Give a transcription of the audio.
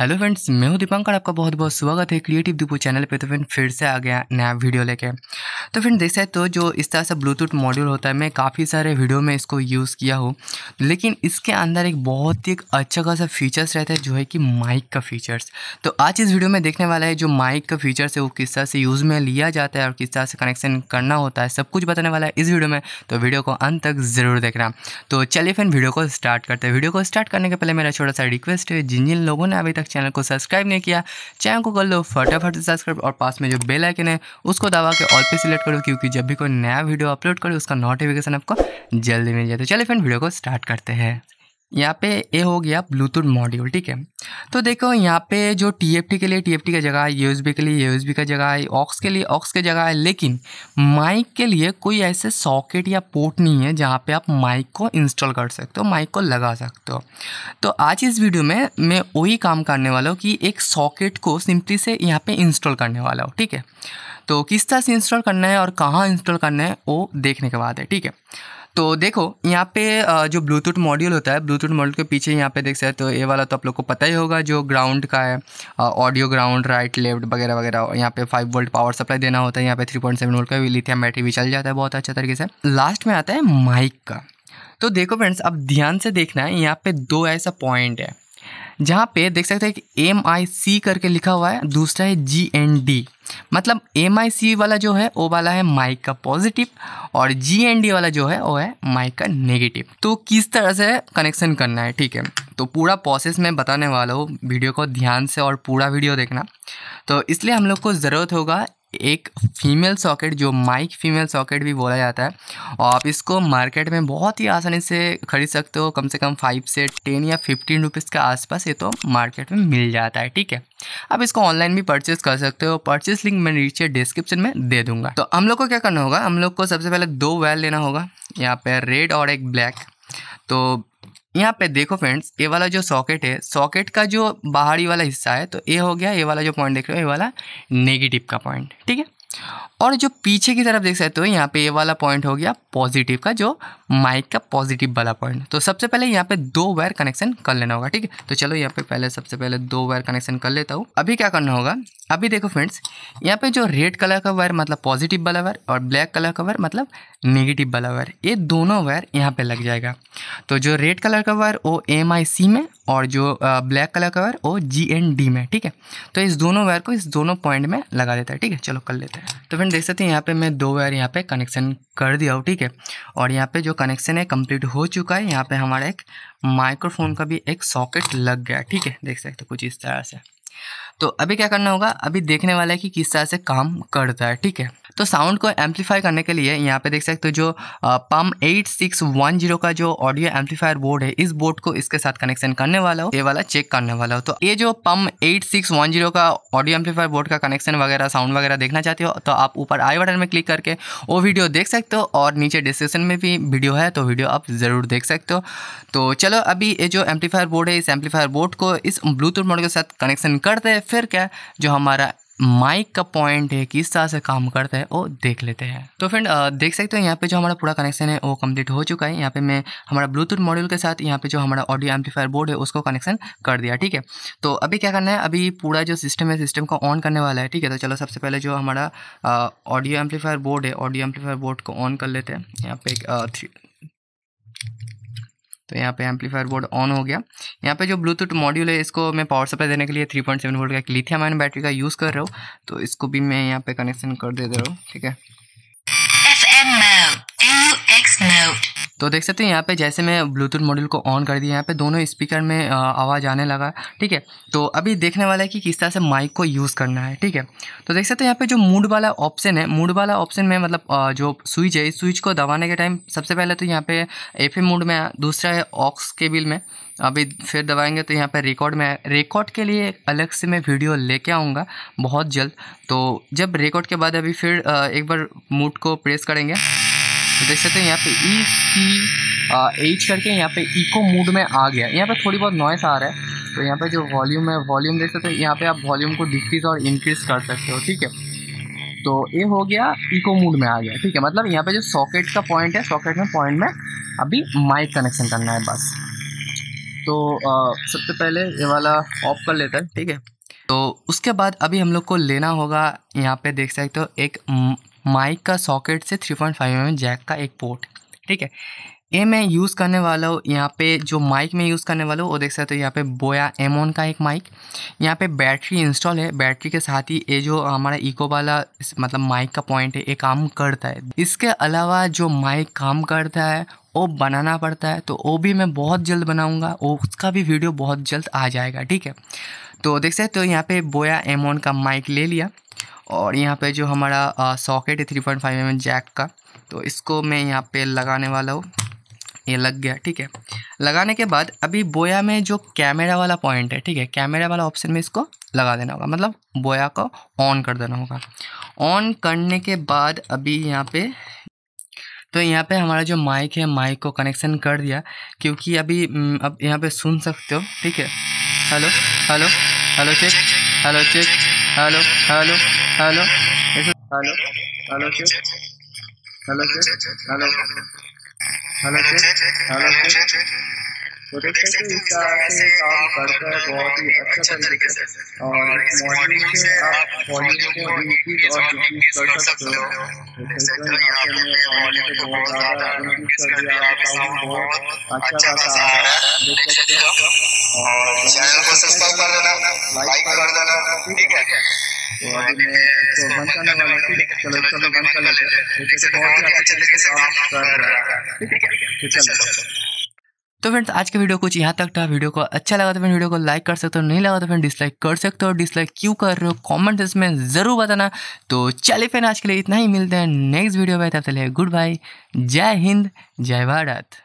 Hello friends, मैं हूँ दीपांकर, आपका बहुत बहुत स्वागत है क्रिएटिव दीपू चैनल पे। तो फ्रेंड, फिर से आ गया नया वीडियो लेके। तो फ्रेंड, देख सकते तो जो इस तरह से ब्लूटूथ मॉड्यूल होता है, मैं काफ़ी सारे वीडियो में इसको यूज़ किया हूँ। लेकिन इसके अंदर एक बहुत ही अच्छा खासा फीचर्स रहता है, जो है कि माइक का फीचर्स तो आज इस वीडियो में देखने वाला है, जो माइक का फीचर्स है, वो किस तरह से यूज़ में लिया जाता है और किस तरह से कनेक्शन करना होता है, सब कुछ बताने वाला है इस वीडियो में। तो वीडियो को अंत तक ज़रूर देखना। तो चलिए फ्रेंड, वीडियो को स्टार्ट करते हैं। वीडियो को स्टार्ट करने के पहले मेरा छोटा सा रिक्वेस्ट है, जिन जिन लोगों ने अभी तक चैनल को सब्सक्राइब नहीं किया, चैनल को कर लो, फटाफट से सब्सक्राइब और पास में जो बेल आइकन है, उसको दबा के ऑल पे सिलेक्ट करो, क्योंकि जब भी कोई नया वीडियो अपलोड करो, उसका नोटिफिकेशन आपको जल्दी मिल जाए तो चलिए फ्रेंड वीडियो को स्टार्ट करते हैं। यहाँ पे ये हो गया ब्लूटूथ मॉड्यूल ठीक है? तो देखो, यहाँ पे जो टीएफटी के लिए टीएफटी का जगह है यूएसबी के लिए यूएसबी का जगह है ऑक्स के लिए ऑक्स की जगह है, लेकिन माइक के लिए कोई ऐसे सॉकेट या पोर्ट नहीं है जहाँ पे आप माइक को इंस्टॉल कर सकते हो माइक को लगा सकते हो। तो आज इस वीडियो में मैं वही काम करने वाला हूँ कि एक सॉकेट को सिंपली से यहाँ पर इंस्टॉल करने वाला हूँ, ठीक है? तो किस तरह से इंस्टॉल करना है और कहाँ इंस्टॉल करना है, वो देखने के बाद है, ठीक है? तो देखो, यहाँ पे जो ब्लूटूथ मॉड्यूल होता है, ब्लूटूथ मॉड्यूल के पीछे यहाँ पे देख सकते तो ये वाला तो आप लोग को पता ही होगा, जो ग्राउंड का है ऑडियो ग्राउंड राइट लेफ़्ट वगैरह वगैरह, यहाँ पे फाइव वोल्ट पावर सप्लाई देना होता है, यहाँ पे थ्री पॉइंट सेवन वोल्ट का भी लिथियम बैटरी भी चल जाता है बहुत अच्छा तरीके से। लास्ट में आता है माइक का। तो देखो फ्रेंड्स अब ध्यान से देखना है, यहाँ पे दो ऐसा पॉइंट है। जहाँ पे देख सकते हैं कि एम आई सी करके लिखा हुआ है, दूसरा है जी एन डी मतलब एम आई सी वाला जो है, वो वाला है माइक का पॉजिटिव और जी एन डी वाला जो है, वो है माइक का नेगेटिव। तो किस तरह से कनेक्शन करना है, ठीक है? तो पूरा प्रोसेस मैं बताने वाला हूँ, वीडियो को ध्यान से और पूरा वीडियो देखना। तो इसलिए हम लोग को ज़रूरत होगा एक फीमेल सॉकेट जो माइक फीमेल सॉकेट भी बोला जाता है और आप इसको मार्केट में बहुत ही आसानी से खरीद सकते हो। कम से कम फाइव से टेन या फिफ्टीन रुपीज़ के आसपास ये तो मार्केट में मिल जाता है, ठीक है? आप इसको ऑनलाइन भी परचेज़ कर सकते हो। परचेज लिंक मैं नीचे डिस्क्रिप्शन में दे दूँगा। तो हम लोग को क्या करना होगा? हम लोग को सबसे पहले दो वेल लेना होगा। यहाँ पर रेड और एक ब्लैक तो यहाँ पे देखो फ्रेंड्स ये वाला जो सॉकेट है सॉकेट का जो बाहरी वाला हिस्सा है तो ये हो गया, ये वाला जो पॉइंट देख रहे हो, ये वाला नेगेटिव का पॉइंट ठीक है? और जो पीछे की तरफ़ देख सकते हो, यहाँ पे ये वाला पॉइंट हो गया पॉजिटिव का, जो माइक का पॉजिटिव वाला पॉइंट तो सबसे पहले यहाँ पे दो वायर कनेक्शन कर लेना होगा, ठीक है? तो चलो यहाँ पे पहले, सबसे पहले दो वायर कनेक्शन कर लेता हूँ। अभी क्या करना होगा अभी देखो फ्रेंड्स यहाँ पे जो रेड कलर का वायर मतलब पॉजिटिव वाला वायर और ब्लैक कलर का वायर मतलब नेगेटिव वाला वायर ये दोनों वायर यहाँ पे लग जाएगा। तो जो रेड कलर का वायर वो एम आई सी में और जो ब्लैक कलर का वायर वो जी एन डी में, ठीक है? तो इस दोनों वायर को इस दोनों पॉइंट में लगा देता है, ठीक है? चलो कर लेते हैं। तो फ्रेंड देख सकते हैं यहाँ पे मैं दो वायर यहाँ पे कनेक्शन कर दिया हूँ, ठीक है? और यहाँ पे जो कनेक्शन है कंप्लीट हो चुका है। यहाँ पे हमारा एक माइक्रोफोन का भी एक सॉकेट लग गया, ठीक है? देख सकते कुछ इस तरह से। तो अभी क्या करना होगा? अभी देखने वाला है कि किस तरह से काम करता है, ठीक है? तो साउंड को एम्पलीफाई करने के लिए यहाँ पे देख सकते हो जो PAM eight six one zero का जो ऑडियो एम्पलीफायर बोर्ड है, इस बोर्ड को इसके साथ कनेक्शन करने वाला हो, ये वाला चेक करने वाला हो। तो ये जो PAM eight six one zero का ऑडियो एम्पलीफायर बोर्ड का कनेक्शन वगैरह साउंड वगैरह देखना चाहते हो तो आप ऊपर आई बटन में क्लिक करके वो वीडियो देख सकते हो और नीचे डिस्क्रिप्शन में भी वीडियो है तो वीडियो आप ज़रूर देख सकते हो। तो चलो, अभी ये जो एम्पलीफायर बोर्ड है, इस एम्पलीफायर बोर्ड को इस ब्लूटूथ मोड के साथ कनेक्शन करते हैं, फिर क्या जो हमारा माइक का पॉइंट है किस तरह से काम करता है, वो देख लेते हैं। तो फ्रेंड देख सकते हो यहाँ पे जो हमारा पूरा कनेक्शन है, वो कंप्लीट हो चुका है। यहाँ पे मैं हमारा ब्लूटूथ मॉड्यूल के साथ यहाँ पे जो हमारा ऑडियो एम्पलीफायर बोर्ड है, उसको कनेक्शन कर दिया, ठीक है? तो अभी क्या करना है, अभी पूरा जो सिस्टम है सिस्टम को ऑन करने वाला है, ठीक है? तो चलो सबसे पहले जो हमारा ऑडियो एम्पलीफायर बोर्ड है ऑडियो एम्पलीफायर बोर्ड को ऑन कर लेते हैं। यहाँ पे थ्री तो यहाँ पे एम्पलीफायर बोर्ड ऑन हो गया। यहाँ पे जो ब्लूटूथ मॉड्यूल है, इसको मैं पावर सप्लाई देने के लिए 3.7 वोल्ट का एक लिथियम आयन बैटरी का यूज़ कर रहा हूँ। तो इसको भी मैं यहाँ पे कनेक्शन कर दे रहा हूँ, ठीक है? तो देख सकते हैं यहाँ पे जैसे मैं ब्लूटूथ मॉड्यूल को ऑन कर दिया, यहाँ पे दोनों स्पीकर में आवाज़ आने लगा, ठीक है? तो अभी देखने वाला है कि किस तरह से माइक को यूज़ करना है, ठीक है? तो देख सकते हैं यहाँ पे जो मूड वाला ऑप्शन है मूड वाला ऑप्शन में मतलब जो स्विच है, इस स्विच को दबाने के टाइम सबसे पहले तो यहाँ पे एफ़ मूड में, दूसरा है ऑक्स के बिल में। अभी फिर दबाएँगे तो यहाँ पे रिकॉर्ड में रिकॉर्ड के लिए अलग से मैं वीडियो लेके आऊँगा बहुत जल्द। तो जब रिकॉर्ड के बाद अभी फिर एक बार मूड को प्रेस करेंगे। देख सकते हैं यहाँ पे ई सी एच करके यहाँ पे इको मूड में आ गया। यहाँ पे थोड़ी बहुत नॉइस आ रहा है तो यहाँ पे जो वॉल्यूम है वॉल्यूम देख सकते हैं, यहाँ पे आप वॉल्यूम को डिक्रीज और इंक्रीज कर सकते हो, ठीक है? तो ये हो गया इको मूड में आ गया, ठीक है? मतलब यहाँ पे जो सॉकेट का पॉइंट है सॉकेट में पॉइंट में अभी माइक कनेक्शन करना है बस। तो सबसे पहले ये वाला ऑफ़ कर लेता है, ठीक है? तो उसके बाद अभी हम लोग को लेना होगा यहाँ पे देख सकते हो एक माइक का सॉकेट से 3.5 पॉइंट mm जैक का एक पोर्ट ठीक है? ये मैं यूज़ करने वाला हूँ, यहाँ पे जो माइक में यूज़ करने वाला हूँ, वो देख सकते हो, यहाँ पे बोया एमोन का एक माइक यहाँ पे बैटरी इंस्टॉल है बैटरी के साथ ही ये जो हमारा इको वाला मतलब माइक का पॉइंट है, ये काम करता है। इसके अलावा जो माइक काम करता है, वो बनाना पड़ता है तो वो भी मैं बहुत जल्द बनाऊँगा, उसका भी वीडियो बहुत जल्द आ जाएगा, ठीक है? तो देख सकते हो, यहाँ पे बोया एमोन का माइक ले लिया। और यहाँ पे जो हमारा सॉकेट है three point five M jack का तो इसको मैं यहाँ पे लगाने वाला हूँ। ये लग गया, ठीक है। लगाने के बाद अभी बोया में जो कैमरा वाला पॉइंट है, ठीक है कैमरा वाला ऑप्शन में इसको लगा देना होगा। मतलब बोया को ऑन कर देना होगा। ऑन करने के बाद अभी यहाँ पे तो यहाँ पे हमारा जो माइक है माइक को कनेक्शन कर दिया, क्योंकि अभी अब यहाँ पे सुन सकते हो, ठीक है। Hello hello hello check hello check hello hello hello hello hello check hello check hello hello check hello check तो देख सकते हैं इस से काम करता है बहुत ही अच्छा तरीके से और इस मॉड्यूल से आप वॉल्यूम को इंक्रीज और डिक्रीज कर सकते हो देख सकते हैं यहाँ पे मैं वॉल्यूम को बहुत ज़्यादा इंक्रीज कर दिया आपका साउंड बहुत अच्छा खासा आ रहा है देख सकते हो और चैनल को सब्सक्राइब कर देना लाइक कर देना ठीक है तो अभी मैं इसको बंद करने वाला हूँ ठीक है चलो इसको बंद कर लेते हैं बहुत ही अच्छे तरीके से काम कर रहा है ठीक है चलो तो फ्रेंड्स आज के वीडियो कुछ यहाँ तक था। वीडियो को अच्छा लगा तो फिर वीडियो को लाइक कर सकते हो, नहीं लगा तो फिर डिसलाइक कर सकते हो। डिसलाइक क्यों कर रहे हो? कमेंट इसमें ज़रूर बताना। तो चलिए फिर आज के लिए इतना ही। मिलते हैं नेक्स्ट वीडियो में। तब तक गुड बाय जय हिंद, जय भारत।